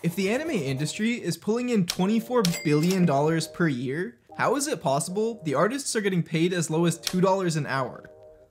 If the anime industry is pulling in $24 billion per year, how is it possible the artists are getting paid as low as $2 an hour?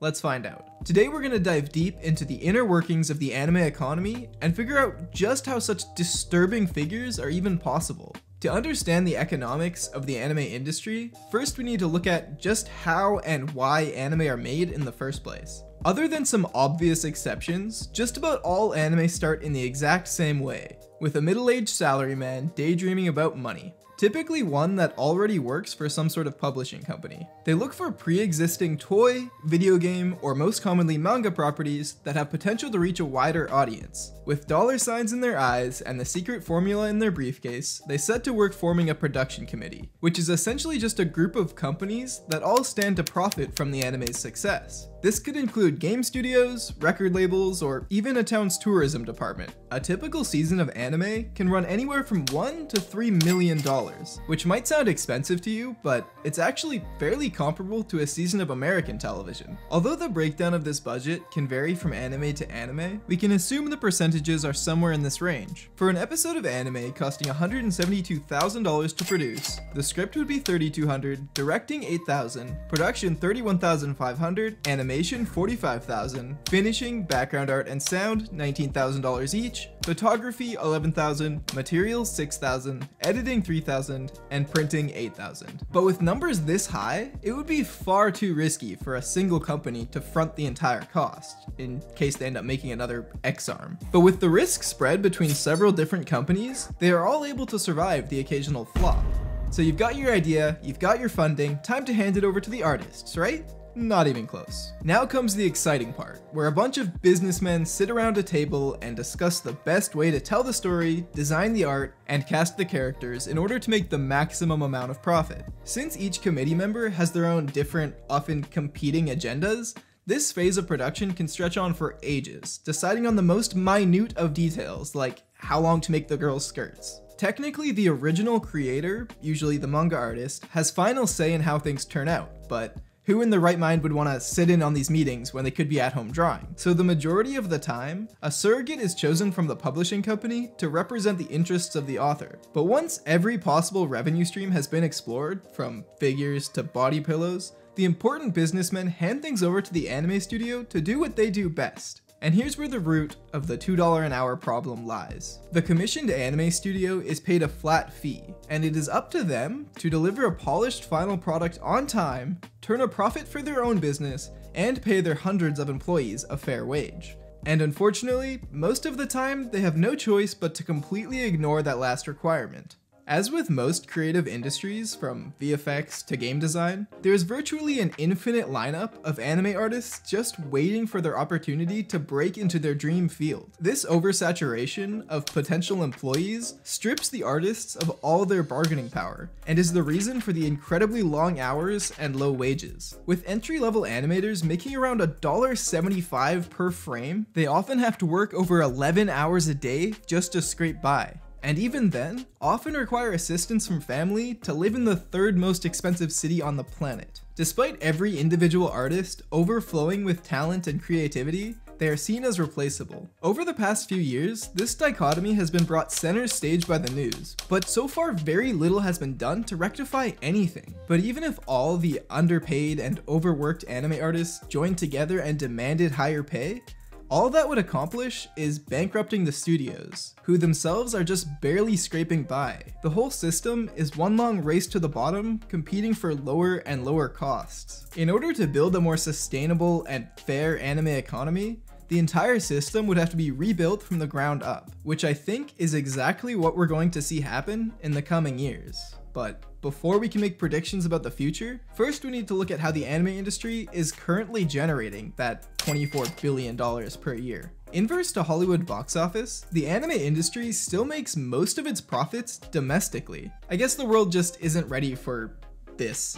Let's find out. Today we're going to dive deep into the inner workings of the anime economy and figure out just how such disturbing figures are even possible. To understand the economics of the anime industry, first we need to look at just how and why anime are made in the first place. Other than some obvious exceptions, just about all anime start in the exact same way, with a middle-aged salaryman daydreaming about money typically one that already works for some sort of publishing company. They look for pre-existing toy, video game, or most commonly manga properties that have potential to reach a wider audience. With dollar signs in their eyes and the secret formula in their briefcase, they set to work forming a production committee, which is essentially just a group of companies that all stand to profit from the anime's success. This could include game studios, record labels, or even a town's tourism department. A typical season of anime can run anywhere from 1 to 3 million dollars, which might sound expensive to you, but it's actually fairly comparable to a season of American television. Although the breakdown of this budget can vary from anime to anime, we can assume the percentages are somewhere in this range. For an episode of anime costing $172,000 to produce, the script would be 3,200, directing 8,000, production $31,500, animation animation 45,000, finishing, background art and sound $19,000 each, photography 11,000, materials 6,000, editing 3,000, and printing 8,000. But with numbers this high, it would be far too risky for a single company to front the entire cost, in case they end up making another Ex-Arm. But with the risk spread between several different companies, they are all able to survive the occasional flop. So you've got your idea, you've got your funding, time to hand it over to the artists, right? Not even close. Now comes the exciting part, where a bunch of businessmen sit around a table and discuss the best way to tell the story, design the art, and cast the characters in order to make the maximum amount of profit. Since each committee member has their own different, often competing agendas, this phase of production can stretch on for ages, deciding on the most minute of details, like how long to make the girl's skirts. Technically, the original creator, usually the manga artist, has final say in how things turn out, but who in the right mind would want to sit in on these meetings when they could be at home drawing? So the majority of the time, a surrogate is chosen from the publishing company to represent the interests of the author. But once every possible revenue stream has been explored, from figures to body pillows, the important businessmen hand things over to the anime studio to do what they do best and here's where the root of the $2 an hour problem lies. The commissioned anime studio is paid a flat fee, and it is up to them to deliver a polished final product on time, turn a profit for their own business, and pay their hundreds of employees a fair wage. And unfortunately, most of the time, they have no choice but to completely ignore that last requirement. As with most creative industries, from VFX to game design, there's virtually an infinite lineup of anime artists just waiting for their opportunity to break into their dream field. This oversaturation of potential employees strips the artists of all their bargaining power, and is the reason for the incredibly long hours and low wages. With entry-level animators making around $1.75 per frame, they often have to work over 11 hours a day just to scrape by and even then, often require assistance from family to live in the third most expensive city on the planet. Despite every individual artist overflowing with talent and creativity, they are seen as replaceable. Over the past few years, this dichotomy has been brought center stage by the news, but so far very little has been done to rectify anything. But even if all the underpaid and overworked anime artists joined together and demanded higher pay, all that would accomplish is bankrupting the studios, who themselves are just barely scraping by. The whole system is one long race to the bottom, competing for lower and lower costs. In order to build a more sustainable and fair anime economy, the entire system would have to be rebuilt from the ground up, which I think is exactly what we're going to see happen in the coming years. But before we can make predictions about the future, first we need to look at how the anime industry is currently generating that $24 billion per year. Inverse to Hollywood box office, the anime industry still makes most of its profits domestically. I guess the world just isn't ready for this.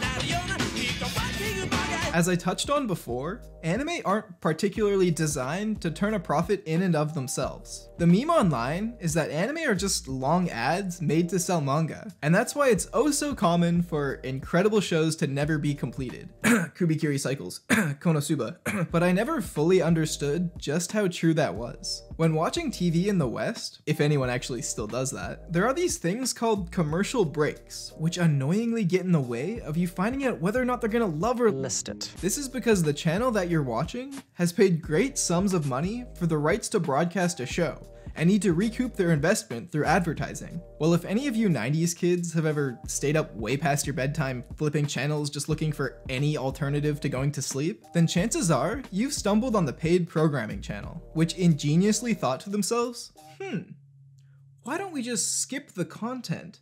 As I touched on before, anime aren't particularly designed to turn a profit in and of themselves. The meme online is that anime are just long ads made to sell manga, and that's why it's oh so common for incredible shows to never be completed. Kubikiri Cycles, Konosuba. but I never fully understood just how true that was. When watching TV in the West, if anyone actually still does that, there are these things called commercial breaks, which annoyingly get in the way of you finding out whether or not they're gonna love or list it. This is because the channel that you're watching has paid great sums of money for the rights to broadcast a show, and need to recoup their investment through advertising. Well, if any of you 90s kids have ever stayed up way past your bedtime flipping channels just looking for any alternative to going to sleep, then chances are you've stumbled on the paid programming channel, which ingeniously thought to themselves, hmm, why don't we just skip the content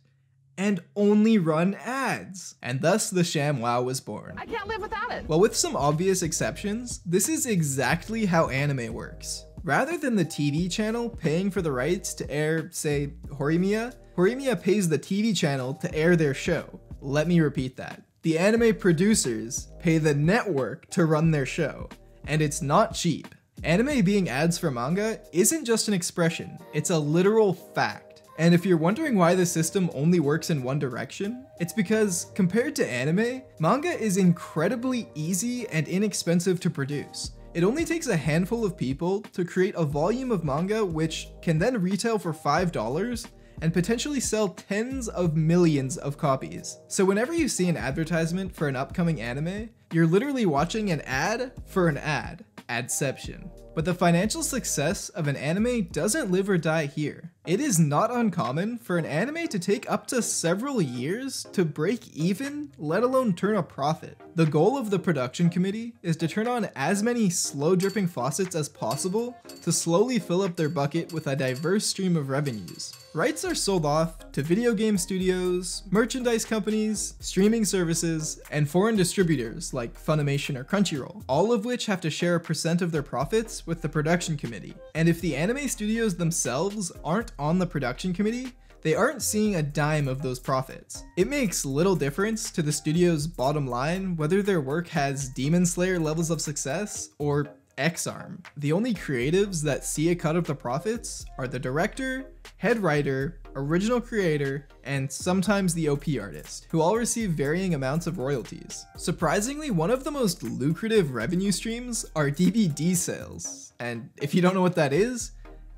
and only run ads. And thus the ShamWow was born. I can't live without it. Well, with some obvious exceptions, this is exactly how anime works. Rather than the TV channel paying for the rights to air, say, Horimiya, Horimiya pays the TV channel to air their show. Let me repeat that. The anime producers pay the network to run their show, and it's not cheap. Anime being ads for manga isn't just an expression, it's a literal fact. And if you're wondering why the system only works in one direction, it's because compared to anime, manga is incredibly easy and inexpensive to produce. It only takes a handful of people to create a volume of manga which can then retail for $5 and potentially sell tens of millions of copies. So whenever you see an advertisement for an upcoming anime, you're literally watching an ad for an ad. Adception. But the financial success of an anime doesn't live or die here. It is not uncommon for an anime to take up to several years to break even, let alone turn a profit. The goal of the production committee is to turn on as many slow dripping faucets as possible to slowly fill up their bucket with a diverse stream of revenues. Rights are sold off to video game studios, merchandise companies, streaming services, and foreign distributors like Funimation or Crunchyroll, all of which have to share a percent of their profits with the production committee. And if the anime studios themselves aren't on the production committee, they aren't seeing a dime of those profits. It makes little difference to the studio's bottom line whether their work has Demon Slayer levels of success or Ex-Arm. The only creatives that see a cut of the profits are the director, head writer, original creator, and sometimes the OP artist, who all receive varying amounts of royalties. Surprisingly, one of the most lucrative revenue streams are DVD sales. And if you don't know what that is,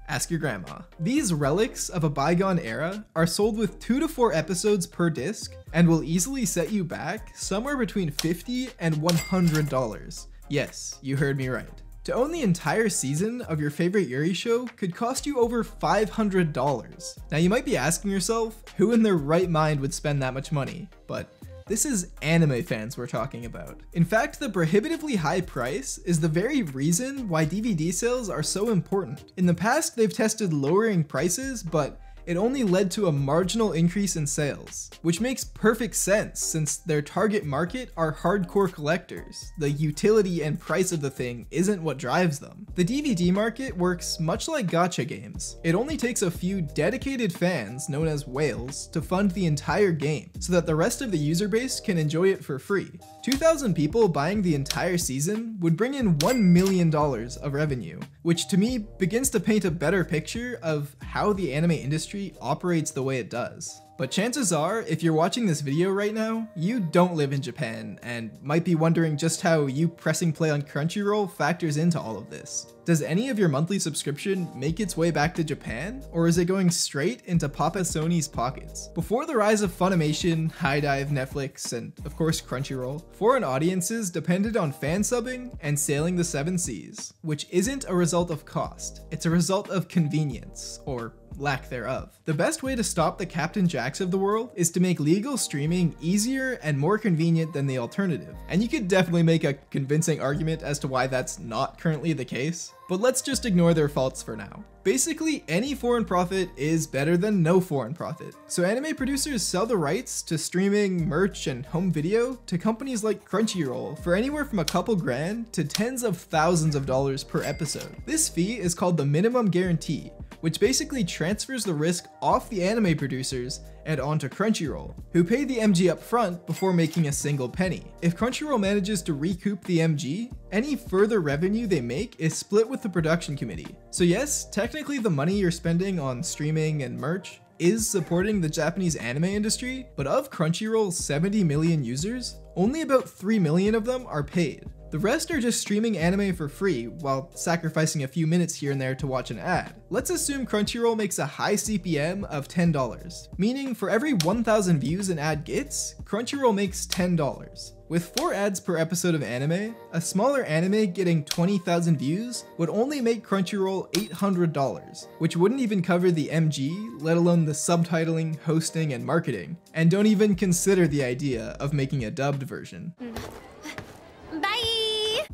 Ask your grandma. These relics of a bygone era are sold with 2 to 4 episodes per disc and will easily set you back somewhere between 50 and $100. Yes, you heard me right. To own the entire season of your favorite Yuri show could cost you over $500. Now you might be asking yourself, who in their right mind would spend that much money? But this is anime fans we're talking about. In fact, the prohibitively high price is the very reason why DVD sales are so important. In the past, they've tested lowering prices, but it only led to a marginal increase in sales, which makes perfect sense since their target market are hardcore collectors. The utility and price of the thing isn't what drives them. The DVD market works much like gacha games. It only takes a few dedicated fans, known as whales, to fund the entire game, so that the rest of the user base can enjoy it for free. 2,000 people buying the entire season would bring in $1 million of revenue, which to me begins to paint a better picture of how the anime industry operates the way it does. But chances are, if you're watching this video right now, you don't live in Japan and might be wondering just how you pressing play on Crunchyroll factors into all of this. Does any of your monthly subscription make its way back to Japan, or is it going straight into Papa Sony's pockets? Before the rise of Funimation, High HIDIVE, Netflix, and of course Crunchyroll, foreign audiences depended on fan subbing and sailing the seven seas, which isn't a result of cost, it's a result of convenience, or lack thereof. The best way to stop the Captain Jacks of the world is to make legal streaming easier and more convenient than the alternative. And you could definitely make a convincing argument as to why that's not currently the case, but let's just ignore their faults for now. Basically, any foreign profit is better than no foreign profit. So anime producers sell the rights to streaming, merch, and home video to companies like Crunchyroll for anywhere from a couple grand to tens of thousands of dollars per episode. This fee is called the minimum guarantee, which basically transfers the risk off the anime producers and onto Crunchyroll, who pay the MG up front before making a single penny. If Crunchyroll manages to recoup the MG, any further revenue they make is split with the production committee. So yes, technically the money you're spending on streaming and merch is supporting the Japanese anime industry, but of Crunchyroll's 70 million users, only about 3 million of them are paid. The rest are just streaming anime for free while sacrificing a few minutes here and there to watch an ad. Let's assume Crunchyroll makes a high CPM of $10, meaning for every 1,000 views an ad gets, Crunchyroll makes $10. With 4 ads per episode of anime, a smaller anime getting 20,000 views would only make Crunchyroll $800, which wouldn't even cover the MG, let alone the subtitling, hosting, and marketing, and don't even consider the idea of making a dubbed version. Bye!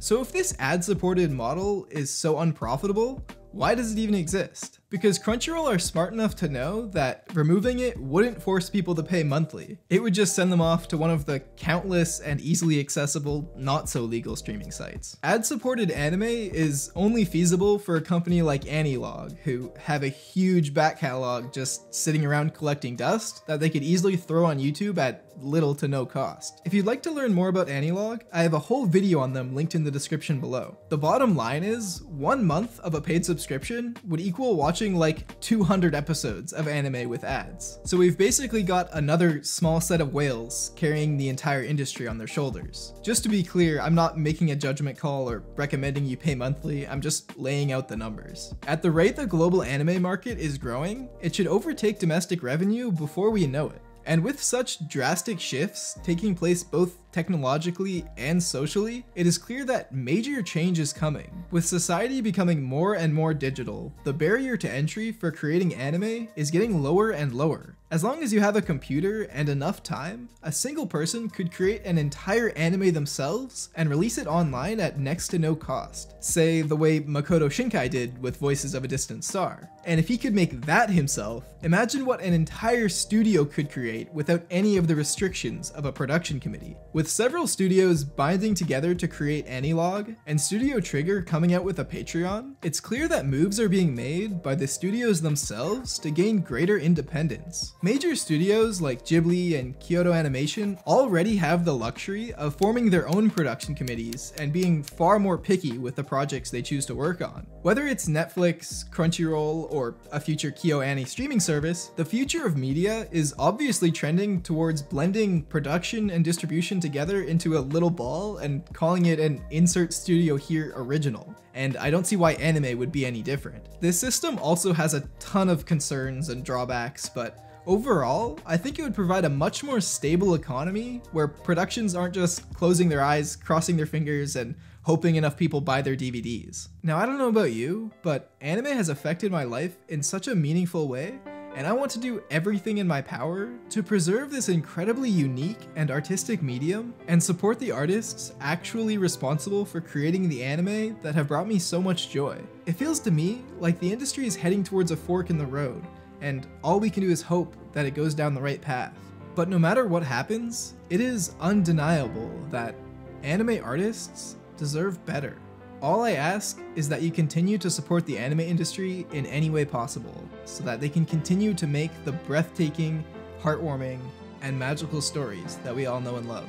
So if this ad-supported model is so unprofitable, why does it even exist? Because Crunchyroll are smart enough to know that removing it wouldn't force people to pay monthly. It would just send them off to one of the countless and easily accessible, not so legal streaming sites. Ad-supported anime is only feasible for a company like AniLog, who have a huge back catalog just sitting around collecting dust that they could easily throw on YouTube at little to no cost. If you'd like to learn more about AniLog, I have a whole video on them linked in the description below. The bottom line is, one month of a paid subscription would equal watching watching like 200 episodes of anime with ads. So we've basically got another small set of whales carrying the entire industry on their shoulders. Just to be clear, I'm not making a judgment call or recommending you pay monthly, I'm just laying out the numbers. At the rate the global anime market is growing, it should overtake domestic revenue before we know it. And with such drastic shifts taking place both technologically and socially, it is clear that major change is coming. With society becoming more and more digital, the barrier to entry for creating anime is getting lower and lower. As long as you have a computer and enough time, a single person could create an entire anime themselves and release it online at next to no cost. Say the way Makoto Shinkai did with Voices of a Distant Star. And if he could make that himself, imagine what an entire studio could create without any of the restrictions of a production committee. With several studios binding together to create AniLog, and Studio Trigger coming out with a Patreon, it's clear that moves are being made by the studios themselves to gain greater independence. Major studios like Ghibli and Kyoto Animation already have the luxury of forming their own production committees and being far more picky with the projects they choose to work on. Whether it's Netflix, Crunchyroll, or a future KyoAni streaming service, the future of media is obviously trending towards blending production and distribution together into a little ball and calling it an insert studio here original and I don't see why anime would be any different. This system also has a ton of concerns and drawbacks, but Overall, I think it would provide a much more stable economy where productions aren't just closing their eyes, crossing their fingers, and hoping enough people buy their DVDs. Now, I don't know about you, but anime has affected my life in such a meaningful way, and I want to do everything in my power to preserve this incredibly unique and artistic medium and support the artists actually responsible for creating the anime that have brought me so much joy. It feels to me like the industry is heading towards a fork in the road, and all we can do is hope that it goes down the right path. But no matter what happens, it is undeniable that anime artists deserve better. All I ask is that you continue to support the anime industry in any way possible, so that they can continue to make the breathtaking, heartwarming, and magical stories that we all know and love.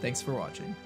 Thanks for watching.